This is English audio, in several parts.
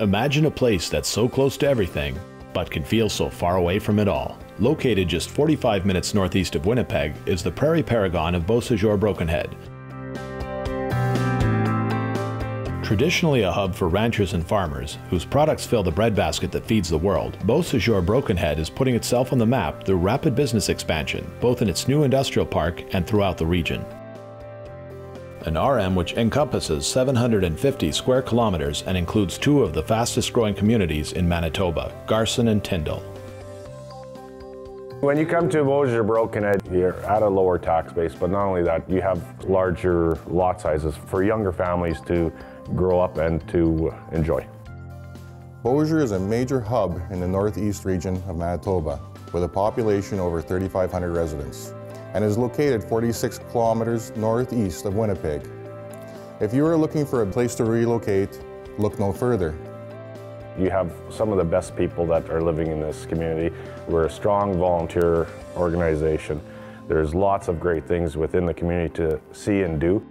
Imagine a place that's so close to everything, but can feel so far away from it all. Located just 45 minutes northeast of Winnipeg is the Prairie Paragon of Beausejour Brokenhead. Traditionally a hub for ranchers and farmers, whose products fill the breadbasket that feeds the world, Beausejour Brokenhead is putting itself on the map through rapid business expansion, both in its new industrial park and throughout the region an RM which encompasses 750 square kilometers and includes two of the fastest growing communities in Manitoba, Garson and Tyndall. When you come to Beausejour Brokenhead, you're at a lower tax base, but not only that, you have larger lot sizes for younger families to grow up and to enjoy. Beausejour is a major hub in the northeast region of Manitoba with a population over 3,500 residents and is located 46 kilometers northeast of Winnipeg. If you are looking for a place to relocate, look no further. You have some of the best people that are living in this community. We're a strong volunteer organization. There's lots of great things within the community to see and do.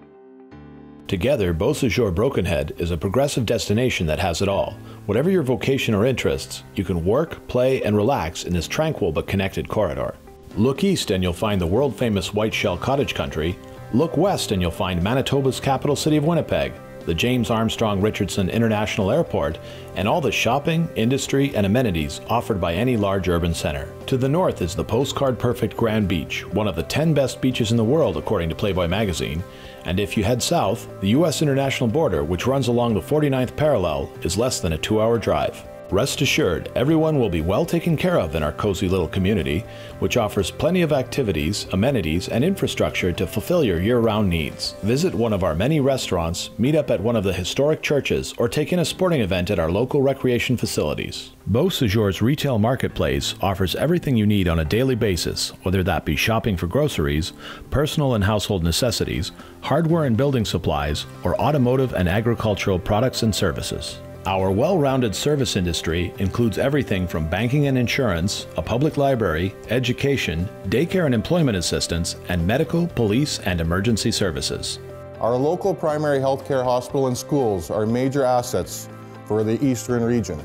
Together, Beausejour Brokenhead is a progressive destination that has it all. Whatever your vocation or interests, you can work, play, and relax in this tranquil but connected corridor. Look east and you'll find the world famous Whiteshell Cottage Country. Look west and you'll find Manitoba's capital city of Winnipeg, the James Armstrong Richardson International Airport, and all the shopping, industry, and amenities offered by any large urban center. To the north is the postcard perfect Grand Beach, one of the 10 best beaches in the world according to Playboy magazine. And if you head south, the U.S. international border, which runs along the 49th parallel, is less than a two hour drive. Rest assured, everyone will be well taken care of in our cozy little community, which offers plenty of activities, amenities, and infrastructure to fulfill your year round needs. Visit one of our many restaurants, meet up at one of the historic churches, or take in a sporting event at our local recreation facilities. Beausejour's retail marketplace offers everything you need on a daily basis, whether that be shopping for groceries, personal and household necessities, hardware and building supplies, or automotive and agricultural products and services. Our well-rounded service industry includes everything from banking and insurance, a public library, education, daycare and employment assistance, and medical, police, and emergency services. Our local primary healthcare hospital and schools are major assets for the eastern region.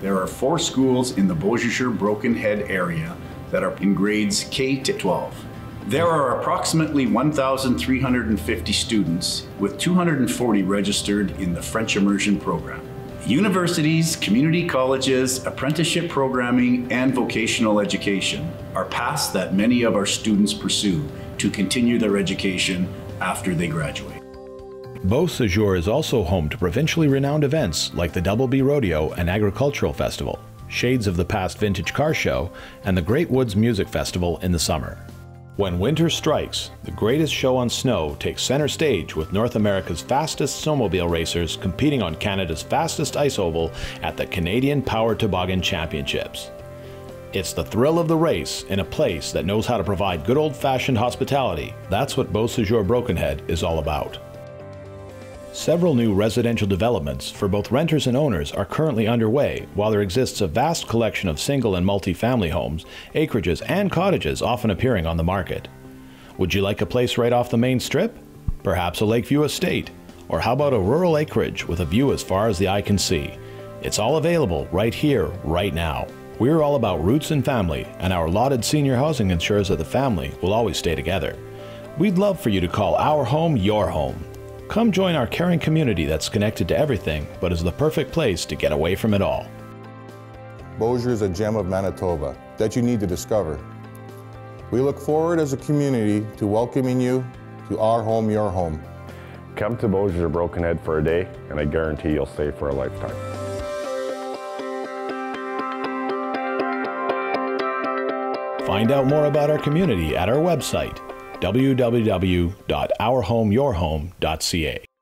There are four schools in the Beausejour Brokenhead area that are in grades K to 12. There are approximately 1,350 students, with 240 registered in the French immersion program. Universities, community colleges, apprenticeship programming, and vocational education are paths that many of our students pursue to continue their education after they graduate. Beausejour is also home to provincially renowned events like the Double B Rodeo and Agricultural Festival, Shades of the Past Vintage Car Show, and the Great Woods Music Festival in the summer. When winter strikes, the greatest show on snow takes center stage with North America's fastest snowmobile racers competing on Canada's fastest ice oval at the Canadian Power Toboggan Championships. It's the thrill of the race in a place that knows how to provide good old fashioned hospitality. That's what Beausejour Brokenhead is all about. Several new residential developments for both renters and owners are currently underway, while there exists a vast collection of single and multi-family homes, acreages, and cottages often appearing on the market. Would you like a place right off the main strip? Perhaps a Lakeview estate? Or how about a rural acreage with a view as far as the eye can see? It's all available right here, right now. We're all about roots and family, and our lauded senior housing ensures that the family will always stay together. We'd love for you to call our home your home. Come join our caring community that's connected to everything, but is the perfect place to get away from it all. Beausejour is a gem of Manitoba that you need to discover. We look forward as a community to welcoming you to our home, your home. Come to Beausejour Brokenhead for a day, and I guarantee you'll stay for a lifetime. Find out more about our community at our website, www.ourhomeyourhome.ca.